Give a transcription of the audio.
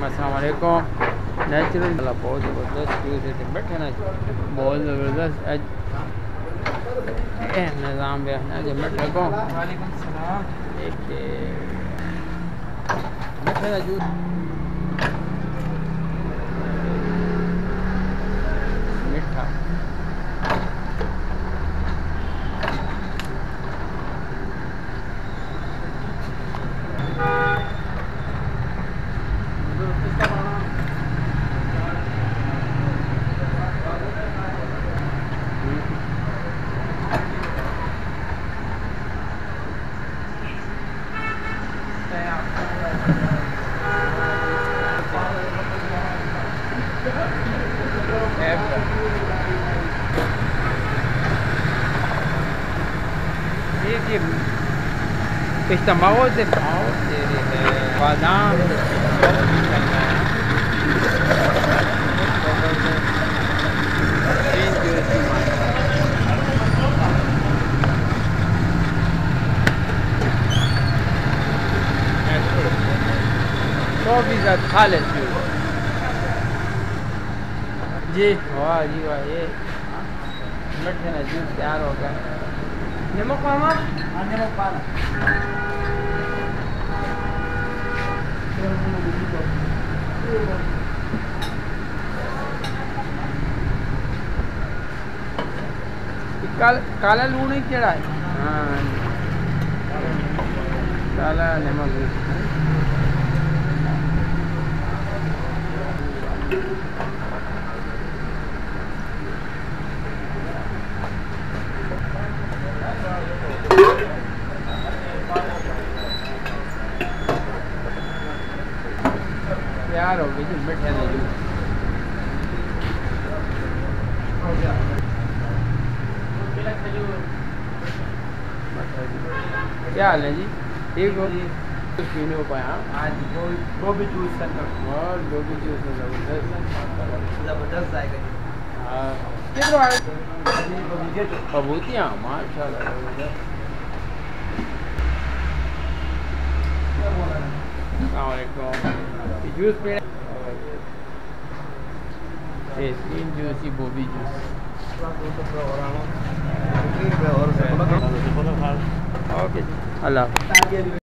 बसमीम नेचुरल बहुत ज़बरदस्त व्यूज़ है। बैठे ना बहुत ज़बरदस्त। निज़ाम बेहना जब बैठ लगो एक बैठे ना जूस मीठा देखिए इज्तमाओं से भाव दे रहे हैं सौ फ़ीसद खालिद जी। वाह जी वाह ये। मिठे ना जूस तैयार हो गया। नमक मामा हाँ नमक पाला काल, काला लूण ही केड़ा है? हाँ काला नमक। तैयार हो गई जी मिठे ने जूस क्या हाल है जी? ठीक हो? कुछ पीने हो पाया आज वो वो भी जूस और जो भी जूस है ज़बरदस्त ज़बरदस्त आएगा हाँ किधर आए जी तो कबूतियाँ माशाल्लाह ज़बरदस्त जूस पीने ये तीन जूस ही बोबी जूस और ओके अल्लाह